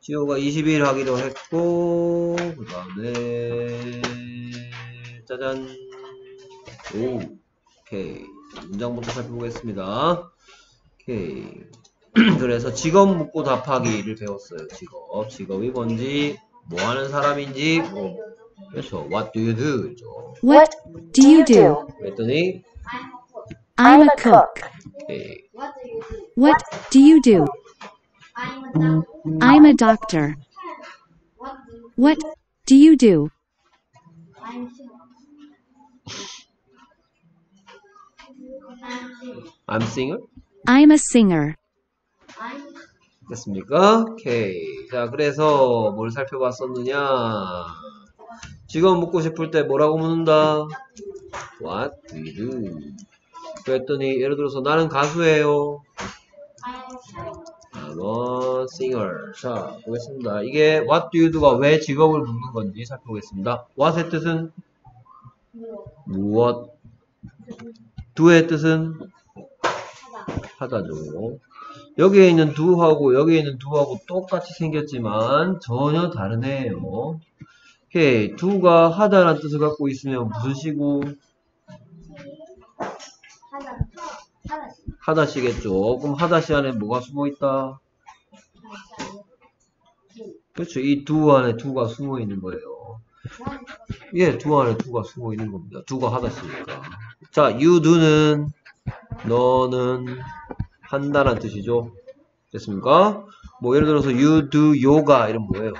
지호가 21 하기로 했고 그 다음에 짜잔. 오 오케이. 문장부터 살펴보겠습니다. 오케이. 그래서 직업 묻고 답하기를 배웠어요. 직업. 직업이 뭔지 뭐 하는 사람인지 뭐. 그렇죠. What do you do? 죠. What do you do? 그랬더니 I'm a cook. 오케이 What do you do? I'm a doctor. What do you do? I'm singer. I'm a singer. 됐습니까? 오케이. 자, 그래서 뭘 살펴봤었느냐? 직업 묻고 싶을 때 뭐라고 묻는다? What do you do? 그랬더니 예를 들어서 나는 가수예요. A singer. 자, 보겠습니다. 이게 what do you do가 왜 직업을 묻는 건지 살펴보겠습니다. what의 뜻은 무엇? do의 뜻은 하다죠. 여기에 있는 do하고 여기에 있는 do하고 똑같이 생겼지만 전혀 다르네요. 오케이, do가 하다라는 뜻을 갖고 있으면 무슨 시고 하나. 하나씩. 하다시겠죠. 그럼 하다시 안에 뭐가 숨어 있다? 그렇죠. 이 do 안에 do가 숨어 있는 거예요. 예, do 안에 do가 숨어 있는 겁니다. do가 하다시니까. 자, you do는 너는 한다는 뜻이죠. 됐습니까? 뭐 예를 들어서 you do yoga 이런 뭐예요?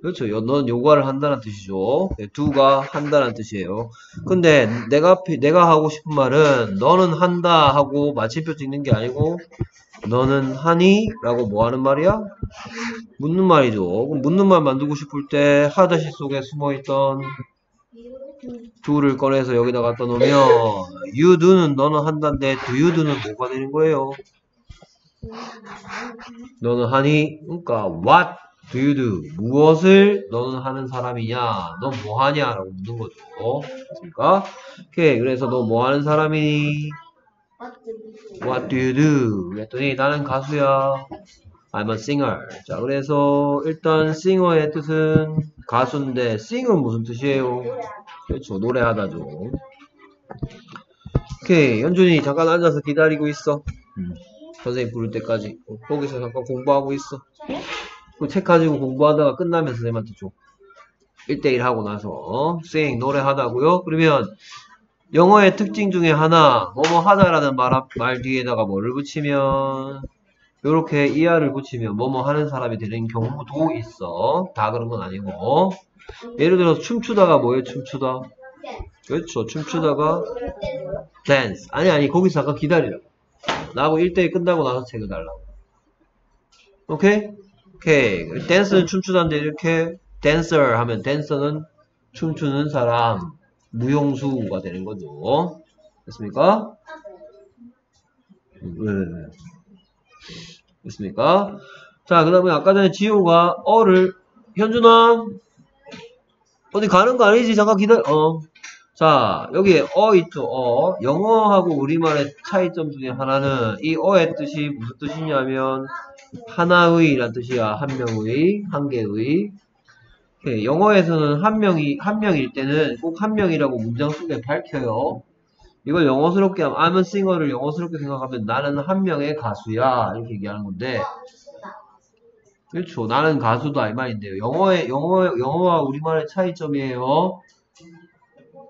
그렇죠. 요- 넌 요가를 한다는 뜻이죠. 네, do가 한다는 뜻이에요. 근데 내가 피- 내가 하고 싶은 말은 너는 한다 하고 마침표 찍는 게 아니고 너는 하니? 라고 뭐 하는 말이야? 묻는 말이죠. 묻는 말 만들고 싶을 때 하다시 속에 숨어있던 do를 꺼내서 여기다 갖다 놓으면 you do는 너는 한다인데 do you do는 뭐가 되는 거예요? 너는 하니? 그러니까 what do you do? 무엇을 너는 하는 사람이냐? 너 뭐 하냐? 라고 묻는 거죠. 됐습니까? 오케이. 그래서 너 뭐 하는 사람이니? What do you do? What do you do? 그랬더니 나는 가수야. I'm a singer. 자, 그래서 일단 singer의 뜻은 가수인데 sing은 무슨 뜻이에요? 그렇죠. 노래하다죠. 오케이. 현준이 잠깐 앉아서 기다리고 있어. 음, 선생님 부를 때까지. 어, 거기서 잠깐 공부하고 있어. 그책 가지고 공부하다가 끝나면 선생님한테 줘. 1대1 하고 나서 sing 노래하다고요? 그러면 영어의 특징 중에 하나 뭐뭐 하다라는 말, 앞- 말 뒤에다가 뭐를 붙이면 요렇게 이하를 붙이면 뭐뭐 하는 사람이 되는 경우도 있어. 다 그런 건 아니고 예를 들어서 춤추다가 뭐예요? 춤추다. 그렇죠. 춤추다가 댄스. 아니 아니 거기서 잠깐 기다려. 나하고 1대1 끝나고 나서 책을 달라고. 오케이? 오케이. 댄스는 춤추다인데 이렇게 댄서 하면 댄서는 춤추는 사람 무용수가 되는 거죠. 됐습니까? 네. 됐습니까? 자, 그 다음에 아까 전에 지호가 어를 현준아 어디 가는 거 아니지? 잠깐 기다려. 어. 자, 여기 어 있죠. 어. 영어하고 우리말의 차이점 중에 하나는 이 어의 뜻이 무슨 뜻이냐면 하나의 라는 뜻이야. 한 명의, 한 개의. 오케이. 영어에서는 한 명이, 한 명일 때는 꼭 한 명이라고 문장 속에 밝혀요. 이걸 영어스럽게 하면, I'm a singer를 영어스럽게 생각하면 나는 한 명의 가수야. 이렇게 얘기하는 건데, 그렇죠. 나는 가수다. 이 말인데요. 영어의, 영어, 영어와 우리말의 차이점이에요.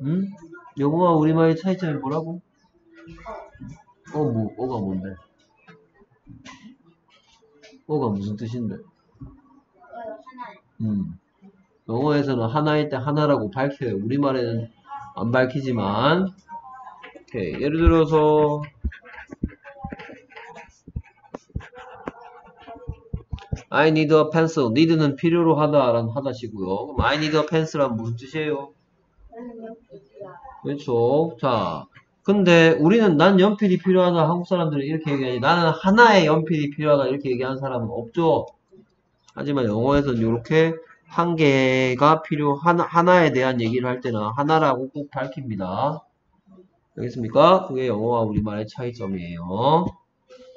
음? 영어와 우리말의 차이점이 뭐라고? 어, 뭐, 어가 뭔데? 어가 무슨 뜻인데? 음. 영어에서는 하나일 때 하나라고 밝혀요. 우리말에는 안 밝히지만. 오케이. 예를 들어서, I need a pencil. need는 필요로 하다라는 하다시고요. 그럼 I need a pencil은 무슨 뜻이에요? 그렇죠. 자, 근데 우리는 난 연필이 필요하다. 한국 사람들은 이렇게 얘기하지. 나는 하나의 연필이 필요하다. 이렇게 얘기하는 사람은 없죠. 하지만 영어에서는 이렇게 한 개가 필요, 하나, 하나에 대한 얘기를 할 때는 하나라고 꼭 밝힙니다. 알겠습니까? 그게 영어와 우리말의 차이점이에요.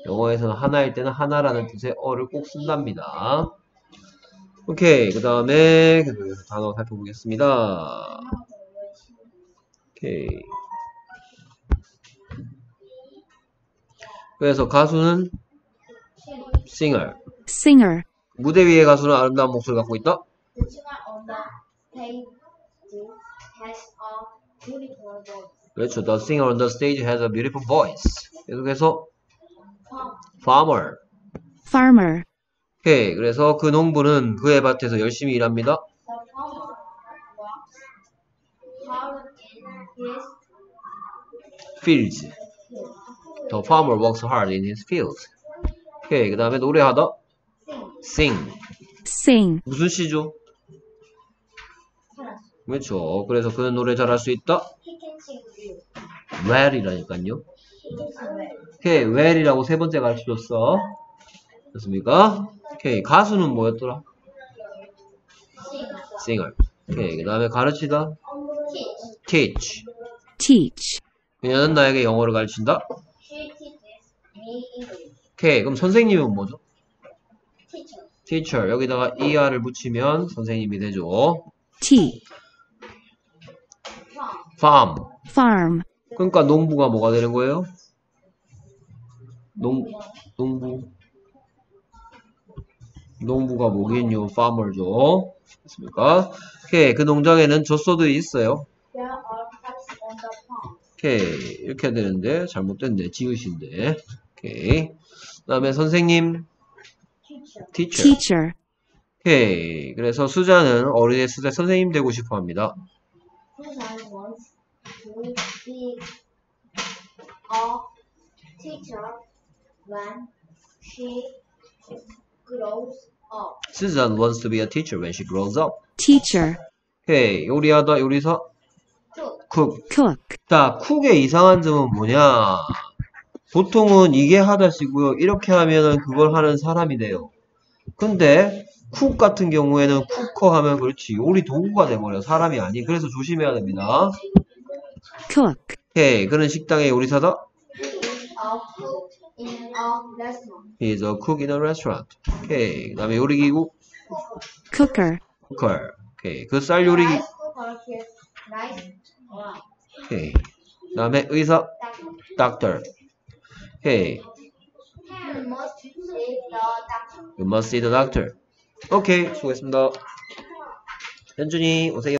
영어에서는 하나일 때는 하나라는 뜻의 어를 꼭 쓴답니다. 오케이. 그 다음에 단어 살펴보겠습니다. 오케이. 그래서 가수는 singer. singer, 무대 위의 가수는 아름다운 목소리를 갖고 있다. The singer on the stage has a beautiful voice. 그렇죠. The singer on the stage has a beautiful voice. 계속해서 Farm. farmer. farmer, 오케이. 그래서 그 농부는 그의 밭에서 열심히 일합니다. Fields. The farmer works hard in his fields. 오케이. 그 다음에 노래하다. sing. sing. 무슨 시죠? 그렇죠. 그래서 그는 노래 잘할 수 있다. Well. well이라니까요. 오케이. well이라고 세 번째 가르쳐줬어. 됐습니까? 오케이. 가수는 뭐였더라? Sing. singer. 오케이. 그 다음에 가르치다. Teach. teach. 그녀는 나에게 영어를 가르친다. 오케이. 그럼 선생님은 뭐죠? Teacher. teacher. 여기다가 er을 붙이면 선생님이 되죠. tea, Farm. farm. 그러니까 농부가 뭐가 되는 거예요? 농, 농부. 농부가 뭐겠요? farmer죠. 됐습니까? 오케이. 그 농장에는 젖소도 있어요. 오케이. 이렇게 해야 되는데, 잘못됐네. 지읒인데. 오케이. 그 다음에 선생님, Teacher. teacher. teacher, 오케이. 그래서 수자는 어린애수자 선생님 되고 싶어 합니다. Susan wants to be a teacher when she grows up. Susan wants to be a teacher when she grows up. teacher, 오케이. 요리하다, 요리사, Cook. cook. cook, 자, 쿡의 이상한 점은 뭐냐? 보통은 이게 하다시고요. 이렇게 하면은 그걸 하는 사람이 돼요. 근데 쿡 같은 경우에는 쿠커 하면 그렇지 요리 도구가 돼버려 사람이 아니. 그래서 조심해야 됩니다. cook, 오케이, 그는 식당의 요리사다. A cook in a cook in a restaurant. 오케이, 그 다음에 요리기구 cooker, 쿠커. 오케이, 그 쌀 요리기. 오케이, 그 다음에 의사 doctor. 오케이, You must see the doctor. 오케이, 수고했습니다. 현준이 오세요.